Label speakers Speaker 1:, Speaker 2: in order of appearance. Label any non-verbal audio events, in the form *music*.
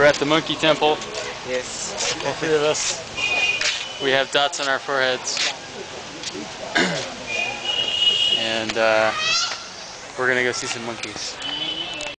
Speaker 1: We're at the Monkey Temple.
Speaker 2: Yes.
Speaker 1: All three of us. We have dots on our foreheads. *clears throat* and uh, we're gonna go see some monkeys.